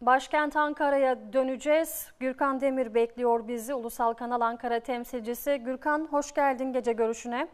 Başkent Ankara'ya döneceğiz. Gürkan Demir bekliyor bizi. Ulusal Kanal Ankara temsilcisi. Gürkan hoş geldin gece görüşüne.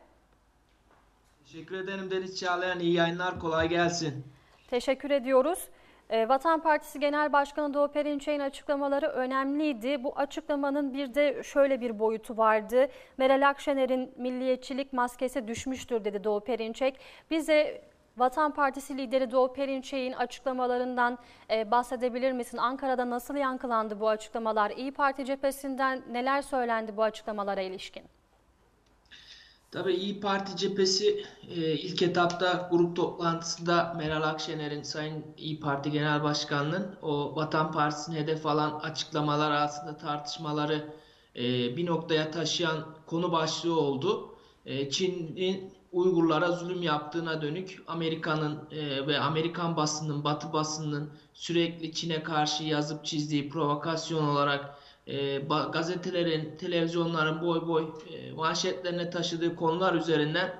Teşekkür ederim Deniz Çağlayan. İyi yayınlar. Kolay gelsin. Teşekkür ediyoruz. E, Vatan Partisi Genel Başkanı Doğu Perinçek'in açıklamaları önemliydi. Bu açıklamanın bir de şöyle bir boyutu vardı. Meral Akşener'in milliyetçilik maskesi düşmüştür dedi Doğu Perinçek. Bize Vatan Partisi lideri Doğu Perinçek'in açıklamalarından e, bahsedebilir misin? Ankara'da nasıl yankılandı bu açıklamalar? İyi Parti cephesinden neler söylendi bu açıklamalara ilişkin? Tabii İyi Parti cephesi e, ilk etapta grup toplantısında Meral Akşener'in Sayın İyi Parti Genel Başkanı'nın o Vatan Partisi'ne hedef alan açıklamalar aslında tartışmaları e, bir noktaya taşıyan konu başlığı oldu. E, Çin'in Uygurlara zulüm yaptığına dönük Amerika'nın e, ve Amerikan basının, Batı basının sürekli Çin'e karşı yazıp çizdiği provokasyon olarak e, gazetelerin, televizyonların boy boy e, manşetlerine taşıdığı konular üzerinden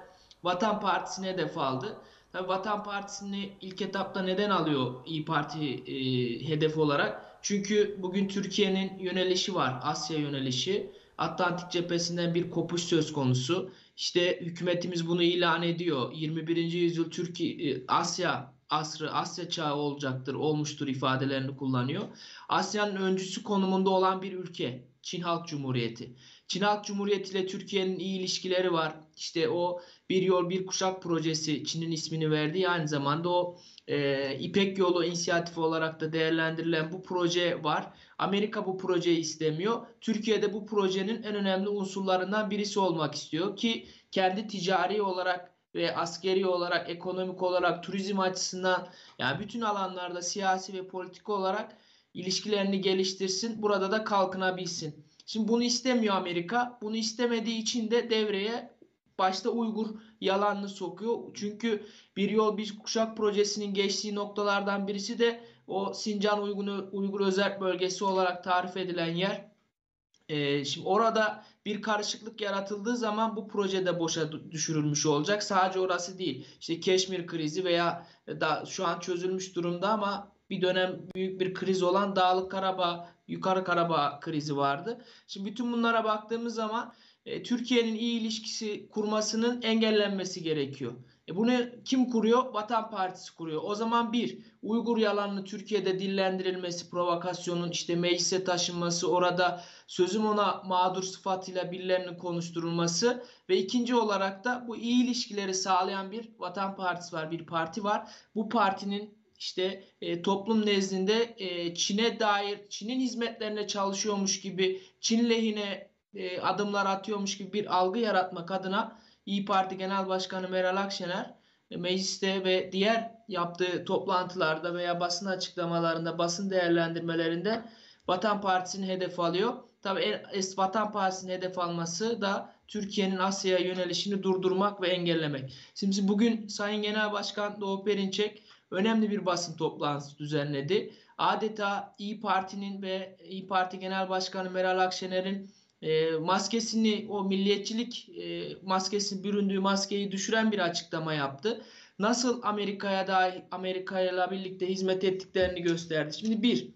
Vatan Partisi'ne hedef aldı. Tabii Vatan Partisi'ni ilk etapta neden alıyor İyi Parti e, hedef olarak? Çünkü bugün Türkiye'nin yönelişi var, Asya yönelişi. Atlantik cephesinden bir kopuş söz konusu. İşte hükümetimiz bunu ilan ediyor. 21. yüzyıl Türkiye, e, Asya asrı, Asya çağı olacaktır, olmuştur ifadelerini kullanıyor. Asya'nın öncüsü konumunda olan bir ülke. Çin Halk Cumhuriyeti. Çin Halk Cumhuriyeti ile Türkiye'nin iyi ilişkileri var. İşte o bir yol bir kuşak projesi Çin'in ismini verdiği aynı zamanda o e, İpek Yolu inisiyatifi olarak da değerlendirilen bu proje var. Amerika bu projeyi istemiyor. Türkiye'de bu projenin en önemli unsurlarından birisi olmak istiyor ki kendi ticari olarak ve askeri olarak, ekonomik olarak, turizm açısından yani bütün alanlarda siyasi ve politik olarak ilişkilerini geliştirsin. Burada da kalkınabilsin. Şimdi bunu istemiyor Amerika. Bunu istemediği için de devreye başta Uygur yalanını sokuyor. Çünkü bir yol bir kuşak projesinin geçtiği noktalardan birisi de o Sincan Uygur, Uygur Özel Bölgesi olarak tarif edilen yer. Ee, şimdi orada bir karışıklık yaratıldığı zaman bu proje de boşa düşürülmüş olacak. Sadece orası değil. İşte Keşmir krizi veya da şu an çözülmüş durumda ama bir dönem büyük bir kriz olan Dağlık Karabağ, Yukarı Karabağ krizi vardı. Şimdi bütün bunlara baktığımız zaman e, Türkiye'nin iyi ilişkisi kurmasının engellenmesi gerekiyor. E bunu kim kuruyor? Vatan Partisi kuruyor. O zaman bir, Uygur yalanını Türkiye'de dillendirilmesi, provokasyonun işte meclise taşınması, orada sözüm ona mağdur sıfatıyla birilerinin konuşturulması ve ikinci olarak da bu iyi ilişkileri sağlayan bir Vatan Partisi var, bir parti var. Bu partinin işte e, toplum nezdinde e, Çin'e dair, Çin'in hizmetlerine çalışıyormuş gibi, Çin lehine e, adımlar atıyormuş gibi bir algı yaratmak adına İyi Parti Genel Başkanı Meral Akşener e, mecliste ve diğer yaptığı toplantılarda veya basın açıklamalarında, basın değerlendirmelerinde Vatan Partisi'ni hedef alıyor. Tabi Vatan Partisi'nin hedef alması da Türkiye'nin Asya'ya yönelişini durdurmak ve engellemek. Şimdi bugün Sayın Genel Başkan Doğu Perinçek önemli bir basın toplantısı düzenledi. Adeta İyi Parti'nin ve İyi Parti Genel Başkanı Meral Akşener'in e, maskesini o milliyetçilik e, maskesini büründüğü maskeyi düşüren bir açıklama yaptı. Nasıl Amerika'ya da Amerika'yla birlikte hizmet ettiklerini gösterdi. Şimdi bir,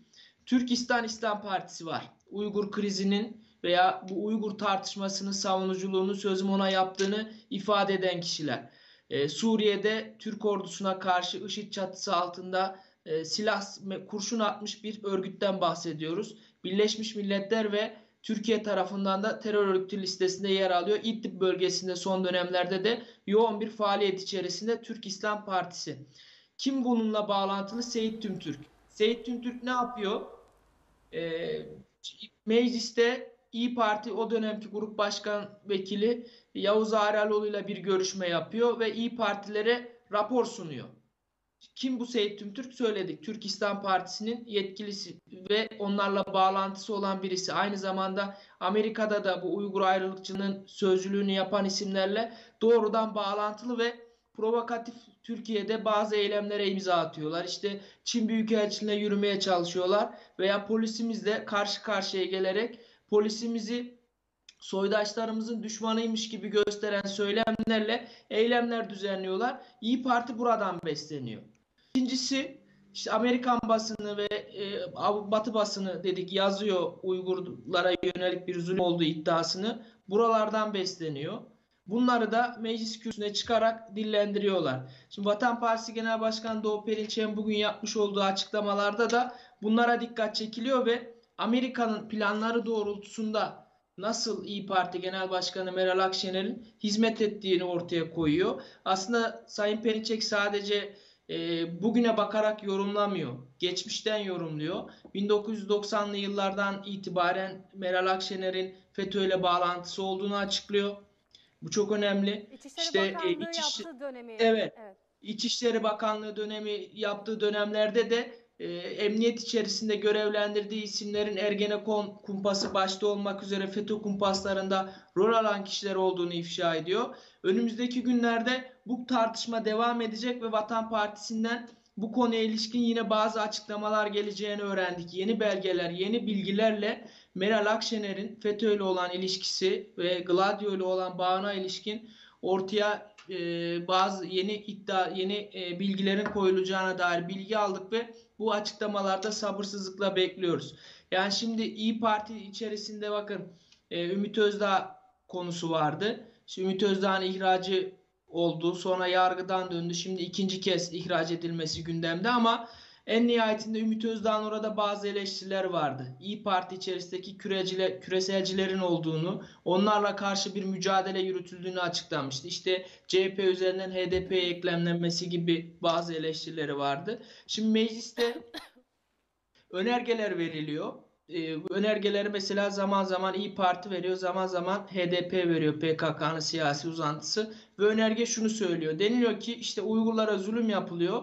Türkistan İslam Partisi var. Uygur krizinin veya bu Uygur tartışmasının savunuculuğunu sözüm ona yaptığını ifade eden kişiler. Ee, Suriye'de Türk ordusuna karşı IŞİD çatısı altında e, silah kurşun atmış bir örgütten bahsediyoruz. Birleşmiş Milletler ve Türkiye tarafından da terör örgütü listesinde yer alıyor. İdlib bölgesinde son dönemlerde de yoğun bir faaliyet içerisinde Türk İslam Partisi. Kim bununla bağlantılı? Seyit Tümtürk. Seyit Tümtürk ne yapıyor? Ee, mecliste İyi Parti o dönemki grup başkan vekili Yavuz Ağraloğlu ile bir görüşme yapıyor ve İyi Partilere rapor sunuyor. Kim bu Seyit Tümtürk söyledik. Türk İslam Partisi'nin yetkilisi ve onlarla bağlantısı olan birisi. Aynı zamanda Amerika'da da bu Uygur ayrılıkçının sözcülüğünü yapan isimlerle doğrudan bağlantılı ve provokatif Türkiye'de bazı eylemlere imza atıyorlar. İşte Çin Büyükelçiliğine yürümeye çalışıyorlar veya polisimizle karşı karşıya gelerek polisimizi soydaşlarımızın düşmanıymış gibi gösteren söylemlerle eylemler düzenliyorlar. İyi Parti buradan besleniyor. İkincisi işte Amerikan basını ve e, Batı basını dedik yazıyor Uygurlara yönelik bir zulüm olduğu iddiasını. Buralardan besleniyor. Bunları da meclis kürsüsüne çıkarak dillendiriyorlar. Şimdi Vatan Partisi Genel Başkanı Doğu Perinçek'in bugün yapmış olduğu açıklamalarda da bunlara dikkat çekiliyor ve Amerika'nın planları doğrultusunda nasıl İyi Parti Genel Başkanı Meral Akşener'in hizmet ettiğini ortaya koyuyor. Aslında Sayın Perinçek sadece e, bugüne bakarak yorumlamıyor. Geçmişten yorumluyor. 1990'lı yıllardan itibaren Meral Akşener'in FETÖ ile bağlantısı olduğunu açıklıyor. Bu çok önemli. İçişleri işte, e, Bakanlığı e, İçiş... yaptığı dönemi. Evet. evet. İçişleri Bakanlığı dönemi yaptığı dönemlerde de e, emniyet içerisinde görevlendirdiği isimlerin Ergenekon kumpası başta olmak üzere FETÖ kumpaslarında rol alan kişiler olduğunu ifşa ediyor. Önümüzdeki günlerde bu tartışma devam edecek ve Vatan Partisi'nden bu konuya ilişkin yine bazı açıklamalar geleceğini öğrendik. Yeni belgeler, yeni bilgilerle Meral Akşener'in FETÖ ile olan ilişkisi ve Gladio ile olan bağına ilişkin ortaya e, bazı yeni iddia, yeni e, bilgilerin koyulacağına dair bilgi aldık ve bu açıklamalarda sabırsızlıkla bekliyoruz. Yani şimdi İyi Parti içerisinde bakın e, Ümit Özdağ konusu vardı. Şimdi Ümit Özdağ'ın ihracı oldu. Sonra yargıdan döndü. Şimdi ikinci kez ihraç edilmesi gündemde ama en nihayetinde Ümit Özdağ'ın orada bazı eleştiriler vardı. İyi Parti içerisindeki kürecile, küreselcilerin olduğunu, onlarla karşı bir mücadele yürütüldüğünü açıklamıştı. İşte CHP üzerinden HDP'ye eklemlenmesi gibi bazı eleştirileri vardı. Şimdi mecliste önergeler veriliyor. Ee, önergeleri mesela zaman zaman İyi Parti veriyor, zaman zaman HDP veriyor PKK'nın siyasi uzantısı. Ve önerge şunu söylüyor. Deniliyor ki işte Uygurlara zulüm yapılıyor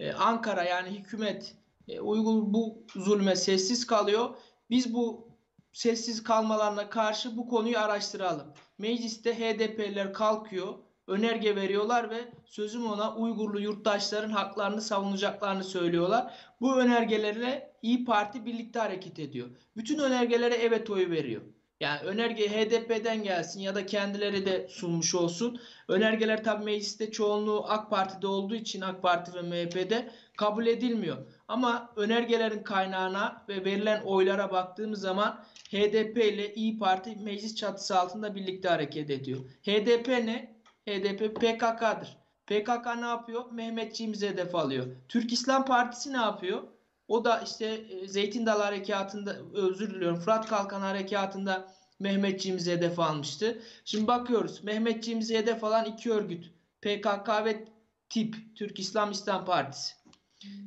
e, Ankara yani hükümet e, bu zulme sessiz kalıyor. Biz bu sessiz kalmalarına karşı bu konuyu araştıralım. Mecliste HDP'ler kalkıyor, önerge veriyorlar ve sözüm ona Uygurlu yurttaşların haklarını savunacaklarını söylüyorlar. Bu önergelerle İyi Parti birlikte hareket ediyor. Bütün önergelere evet oyu veriyor. Yani önerge HDP'den gelsin ya da kendileri de sunmuş olsun. Önergeler tabii mecliste çoğunluğu AK Parti'de olduğu için AK Parti ve MHP'de kabul edilmiyor. Ama önergelerin kaynağına ve verilen oylara baktığımız zaman HDP ile İyi Parti meclis çatısı altında birlikte hareket ediyor. HDP ne? HDP PKK'dır. PKK ne yapıyor? Mehmetçiğimizi hedef alıyor. Türk İslam Partisi ne yapıyor? O da işte e, Zeytin Dalı Harekatı'nda özür diliyorum Fırat Kalkan Harekatı'nda Mehmetçiğimizi hedef almıştı. Şimdi bakıyoruz Mehmetçiğimizi hedef alan iki örgüt PKK ve TİP Türk İslam İslam Partisi.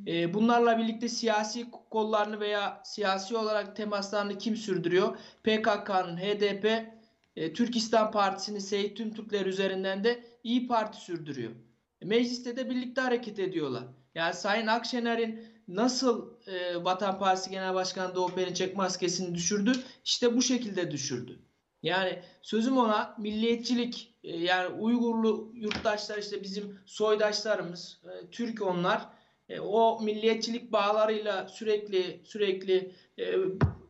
E, bunlarla birlikte siyasi kollarını veya siyasi olarak temaslarını kim sürdürüyor? PKK'nın HDP, e, Türk İslam Partisi'nin Seyit Tüm Türkler üzerinden de İyi Parti sürdürüyor. Mecliste de birlikte hareket ediyorlar. Yani Sayın Akşener'in nasıl e, Vatan Partisi Genel Başkanı Doğu Perinçek maskesini düşürdü? İşte bu şekilde düşürdü. Yani sözüm ona milliyetçilik e, yani Uygurlu yurttaşlar işte bizim soydaşlarımız e, Türk onlar e, o milliyetçilik bağlarıyla sürekli sürekli e,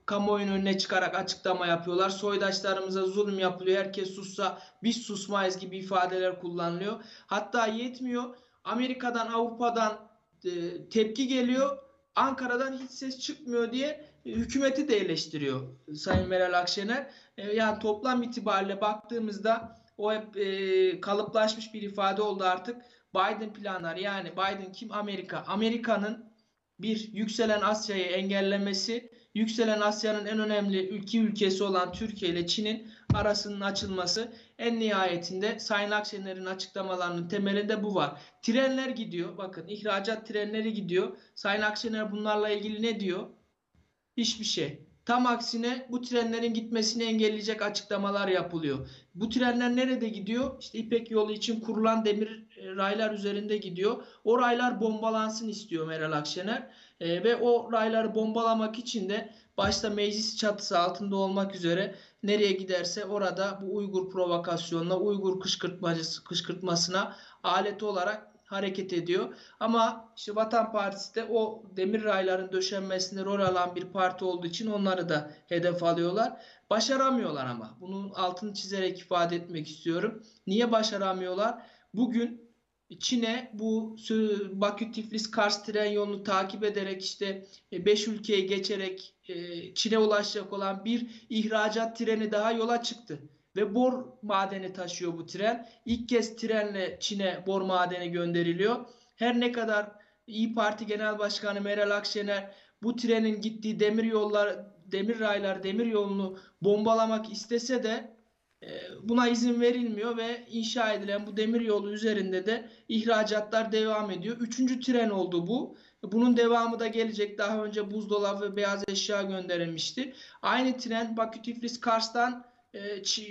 kamuoyunun önüne çıkarak açıklama yapıyorlar. Soydaşlarımıza zulüm yapılıyor. Herkes sussa biz susmayız gibi ifadeler kullanılıyor. Hatta yetmiyor. Amerika'dan Avrupa'dan tepki geliyor. Ankara'dan hiç ses çıkmıyor diye e, hükümeti de eleştiriyor Sayın Meral Akşener. E, yani toplam itibariyle baktığımızda o hep kalıplaşmış bir ifade oldu artık. Biden planları yani Biden kim? Amerika. Amerika'nın bir yükselen Asya'yı engellemesi, yükselen Asya'nın en önemli ülke ülkesi olan Türkiye ile Çin'in arasının açılması en nihayetinde Sayın Akşener'in açıklamalarının temelinde bu var. Trenler gidiyor. Bakın ihracat trenleri gidiyor. Sayın Akşener bunlarla ilgili ne diyor? Hiçbir şey. Tam aksine bu trenlerin gitmesini engelleyecek açıklamalar yapılıyor. Bu trenler nerede gidiyor? İşte İpek yolu için kurulan demir e, raylar üzerinde gidiyor. O raylar bombalansın istiyor Meral Akşener. E, ve o rayları bombalamak için de başta meclis çatısı altında olmak üzere nereye giderse orada bu Uygur provokasyonuna, Uygur kışkırtmacısı kışkırtmasına alet olarak hareket ediyor. Ama işte Vatan Partisi de o demir rayların döşenmesinde rol alan bir parti olduğu için onları da hedef alıyorlar. Başaramıyorlar ama. Bunun altını çizerek ifade etmek istiyorum. Niye başaramıyorlar? Bugün Çin'e bu sü- Bakü-Tiflis-Kars tren yolunu takip ederek işte 5 ülkeyi geçerek e, Çin'e ulaşacak olan bir ihracat treni daha yola çıktı. Ve bor madeni taşıyor bu tren. İlk kez trenle Çin'e bor madeni gönderiliyor. Her ne kadar İyi Parti Genel Başkanı Meral Akşener bu trenin gittiği demir yollar, demir raylar, demir yolunu bombalamak istese de e, buna izin verilmiyor ve inşa edilen bu demir yolu üzerinde de ihracatlar devam ediyor. Üçüncü tren oldu bu. Bunun devamı da gelecek. Daha önce buzdolabı ve beyaz eşya gönderilmişti. Aynı tren Bakü-Tiflis-Kars'tan e, Çi-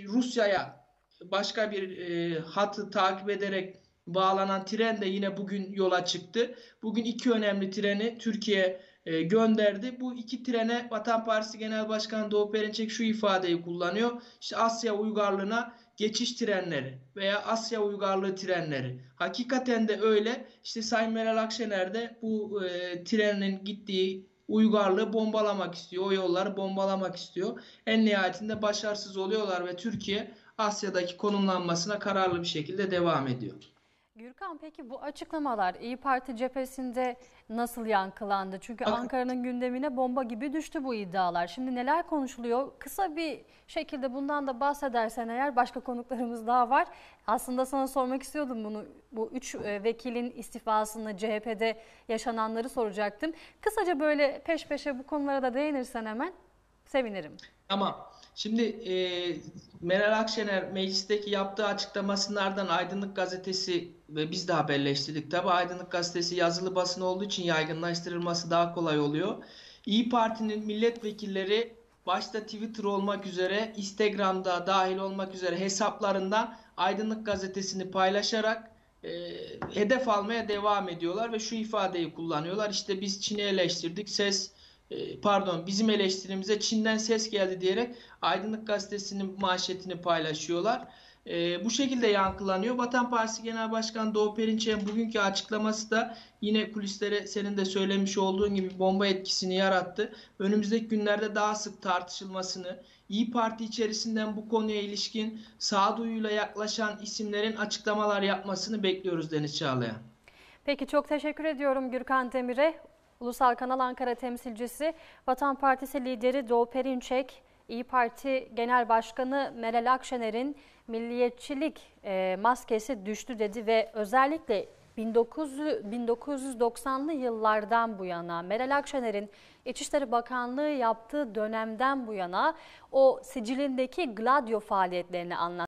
Rusya'ya başka bir e, hattı takip ederek bağlanan tren de yine bugün yola çıktı. Bugün iki önemli treni Türkiye e, gönderdi. Bu iki trene Vatan Partisi Genel Başkanı Doğu Perinçek şu ifadeyi kullanıyor. İşte Asya uygarlığına geçiş trenleri veya Asya uygarlığı trenleri. Hakikaten de öyle. İşte Sayın Meral Akşener de bu e, trenin gittiği uygarlığı bombalamak istiyor. O yolları bombalamak istiyor. En nihayetinde başarısız oluyorlar ve Türkiye Asya'daki konumlanmasına kararlı bir şekilde devam ediyor. Gürkan peki bu açıklamalar İyi Parti cephesinde nasıl yankılandı? Çünkü Ankara'nın gündemine bomba gibi düştü bu iddialar. Şimdi neler konuşuluyor? Kısa bir şekilde bundan da bahsedersen eğer başka konuklarımız daha var. Aslında sana sormak istiyordum bunu. Bu üç e, vekilin istifasını CHP'de yaşananları soracaktım. Kısaca böyle peş peşe bu konulara da değinirsen hemen sevinirim. Ama şimdi e, Meral Akşener meclisteki yaptığı açıklamasından Aydınlık Gazetesi ve biz de haberleştirdik. Tabii Aydınlık Gazetesi yazılı basın olduğu için yaygınlaştırılması daha kolay oluyor. İyi Parti'nin milletvekilleri başta Twitter olmak üzere Instagram'da dahil olmak üzere hesaplarından Aydınlık Gazetesi'ni paylaşarak e, hedef almaya devam ediyorlar ve şu ifadeyi kullanıyorlar. İşte biz Çin'i eleştirdik, ses pardon bizim eleştirimize Çin'den ses geldi diyerek Aydınlık Gazetesi'nin manşetini paylaşıyorlar. E, bu şekilde yankılanıyor. Vatan Partisi Genel Başkanı Doğu Perinçek'in bugünkü açıklaması da yine kulislere senin de söylemiş olduğun gibi bomba etkisini yarattı. Önümüzdeki günlerde daha sık tartışılmasını, İyi Parti içerisinden bu konuya ilişkin sağduyuyla yaklaşan isimlerin açıklamalar yapmasını bekliyoruz Deniz Çağlayan. Peki çok teşekkür ediyorum Gürkan Demir'e. Ulusal Kanal Ankara temsilcisi, Vatan Partisi lideri Doğu Perinçek, İyi Parti Genel Başkanı Meral Akşener'in milliyetçilik e, maskesi düştü dedi ve özellikle 1900 1990'lı yıllardan bu yana Meral Akşener'in İçişleri Bakanlığı yaptığı dönemden bu yana o sicilindeki Gladio faaliyetlerini anlattı.